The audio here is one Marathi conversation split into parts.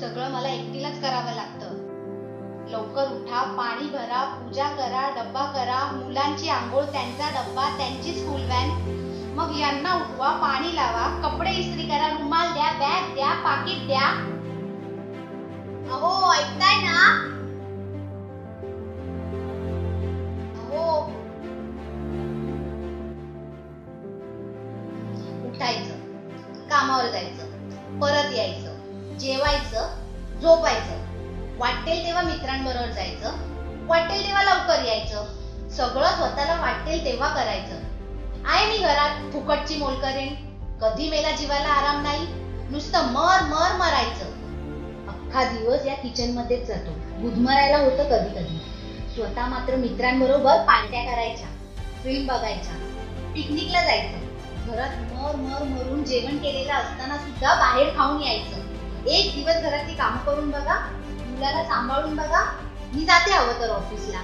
सगळं मला एकटीलाच करावं लागतं. लवकर उठा पाणी भरा पूजा करा डब्बा करा मुलांची आंघोळ त्यांचा डब्बा त्यांची स्कूल व्हॅन मग यांना उठवा पाणी लावा कपडे इस्त्री करा रुमाल द्या बॅग द्या पाकिट द्या. अहो ऐकताय ना? उठायचं. कामावर जायचं. परत यायचं. जेवायचं झोपायचं. वाटेल तेव्हा मित्रांबरोबर जायचं वाटेल तेव्हा लवकर यायचं. सगळं स्वतःला वाटेल तेव्हा करायचं. आहे मी घरात फुकटची मोल करेन. कधी मेला जीवाला आराम नाही. नुसतं मर मर मरायचं. अख्खा दिवस या किचन मध्येच जातो. गुदमरायला होतं कधी कधी स्वतः मात्र मित्रांबरोबर पार्ट्या करायच्या फिल्म बघायच्या पिकनिकला जायचं. घरात मर मर मरून जेवण केलेलं असताना सुद्धा बाहेर खाऊन यायचं. एक दिवस घरातली काम करून बघा मुलाला सांभाळून बघा. मी जाते हवं तर ऑफिसला.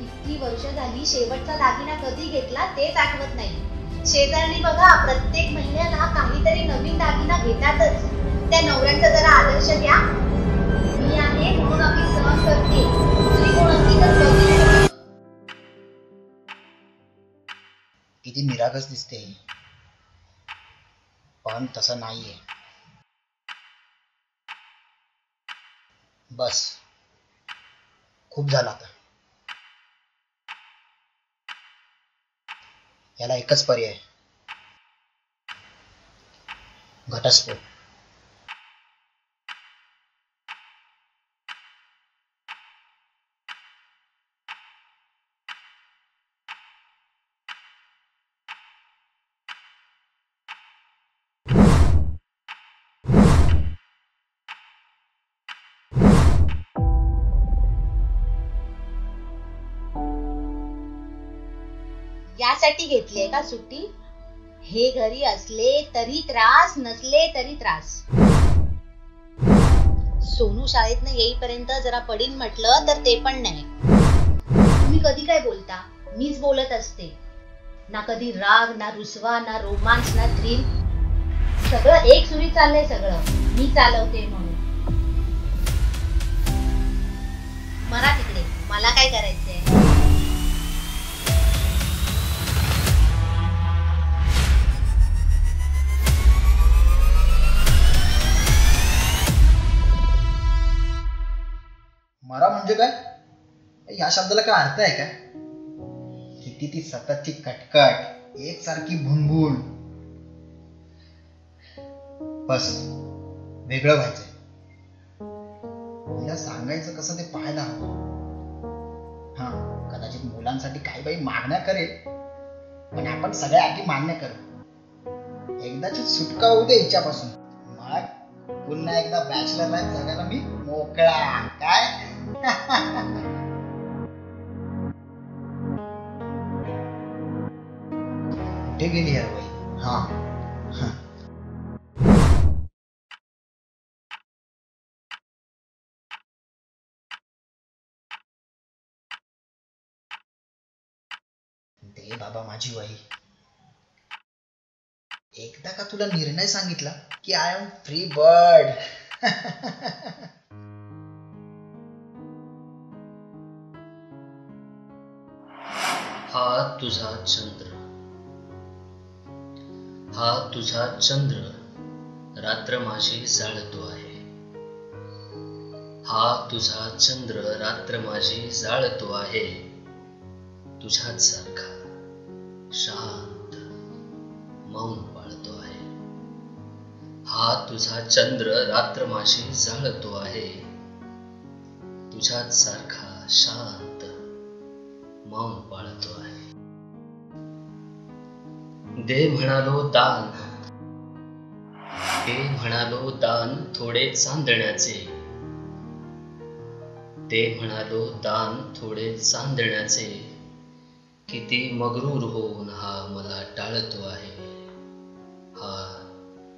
इतकी वर्ष झाली शेवटचा दागिना कधी घेतला तेच आठवत नाही. शेजारणी बघा प्रत्येक महिन्याला काहीतरी नवीन दागिना घेतातच. त्या नवऱ्यांचा जरा आदर्श घ्या. मी आहे म्हणून आम्ही सहन करते. दुसरी कोण असली तर किती निरागस दिसते पण तसं नाहीये. बस. खूप झालं आता. याला एकच पर्याय. घटस्फोट. यासाठी घेतली का सुट्टी? हे घरी असले तरी त्रास नसले तरी त्रास. सोनू शाळेतनं येईपर्यंत जरा पडीन म्हटलं तर ते पण नाही. तुम्ही कधी काय बोलता? मीच बोलत असते. ना कधी राग ना रुसवा ना रोमांस ना थ्रिल. सगळं एक सुरी चाललंय सगळं. मी चालवते म्हणून. मरा तिकडे. मला काय करायचंय? या शब्दाला काय अर्थ आहे का? किती ती सततची कटकट एकसारखी भुणभुण. बस वेगळं व्हायचंय. तिला सांगायचं कसं ते पाहायला हवं. हा कदाचित मुलांसाठी काही बाई मागण्या करेल पण आपण सगळ्या आधी मान्य करू. एकदाची सुटका होऊ दे हिच्यापासून. मग पुन्हा एकदा बॅचलर लाईफ जगायला मी मोकळा. काय? कुठे गेली यार बाई हा. हा. दे बाबा माझी वही. एकदा का तुला निर्णय सांगितला की आय एम फ्री बर्ड हा तुझा चंद्र. हा तुझा चंद्र रात्र माझी जाळतो आहे. हा तुझा चंद्र रात्र माझी जाळतो आहे. तुझ्याच सारखा शांत मौन पाळतो आहे. हा तुझा चंद्र रात्र माझी जाळतो आहे. तुझ्याच सारखा शांत मौन पाळतो आहे. दे म्हणालो दान. दे म्हणालो दान थोडे चांदण्याचे. ते म्हणालो दान थोडे चांदण्याचे. किती मगरूर होऊन हा मला टाळतो आहे. हा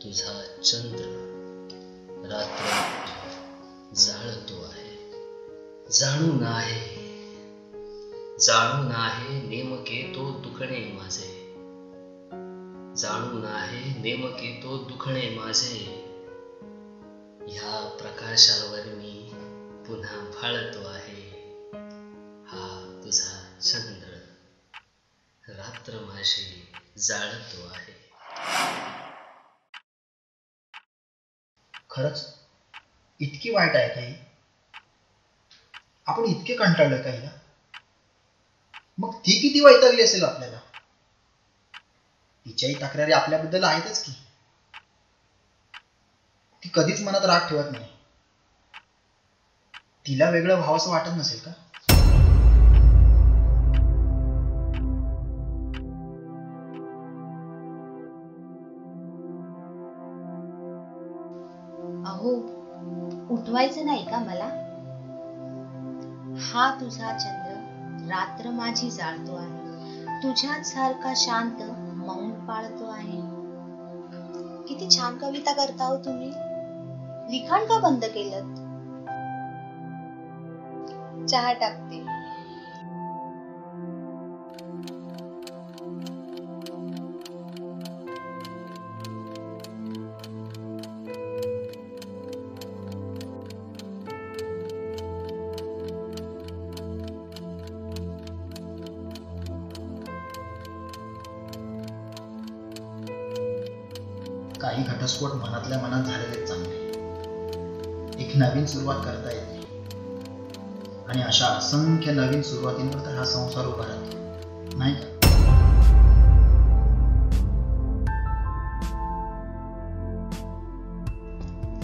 तुझा चंद्र रात्र जाळतो आहे. जाणून आहे. जाणून आहे नेमके तो दुखणे माझे. जाणून आहे. नेमके तो दुखणे माझे. ह्या प्रकाशावर मी पुन्हा फाळतो आहे. हा तुझा चंद्र. रात्र माझी जाळतो आहे. खरंच? इतकी वाईट आहे काही? आपण इतके कंटाळलोय काहीला मग ती किती वैतागली असेल आपल्याला? तिच्याही तक्रारी आपल्याबद्दल आहेतच की. ती कधीच मनात राग ठेवत नाही. तिला वेगळं व्हावंसं वाटत नसेल का? अहो उठवायचं नाही का मला? हा तुझा चंद्र रात्र माझी जाळतो आहे. तुझ्याच सारखा शांत मौन पाळतो आहे. किती छान कविता करता हो तुम्ही. लिखाण का बंद केलं चहा टाकते. काही घटस्फोट मनातल्या मनात झालेले चांगले. एक नवीन सुरुवात करता येते आणि अशा असंख्य नवीन सुरुवातींवर तर हा संसार उभा राहतो. नाही का?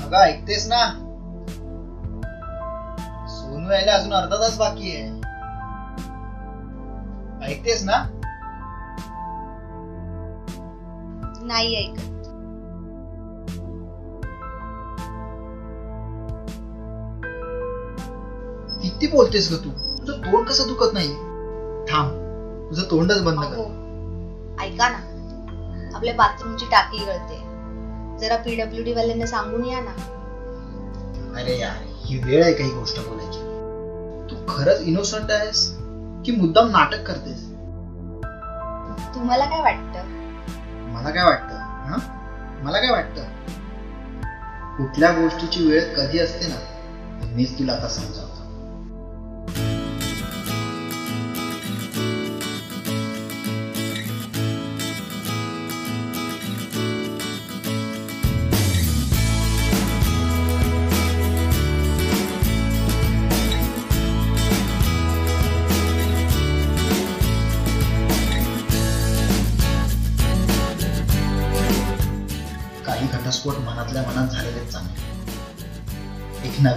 अगं ऐकतेस ना? सोनू यायला अजून अर्धा तास बाकी आहे. ऐकतेस ना? नाही ऐकत. किती बोलतेस ग तू? तुझं तोंड कसं दुखत नाही? थांब तुझं तोंडच बंद कर. ऐका ना. आपल्या बाथरूमची टाकी गळते. जरा पीडब्ल्यू डी वाल्यांना सांगून या ना. अरे यार ही वेळ आहे काही गोष्ट बोलायची. तू खरंच इनोसंट आहेस की मुद्दाम नाटक करतेस? तुम्हाला काय वाटतं? मला काय वाटतं? हा? मला काय वाटतं? कुठल्या गोष्टीची वेळ कधी असते ना मीच तुला आता समजावतो.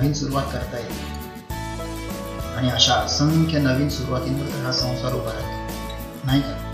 नवीन सुरुवात करता येते आणि अशा असंख्य नवीन सुरुवातींवर हा संसार उभा राहतो नाही का?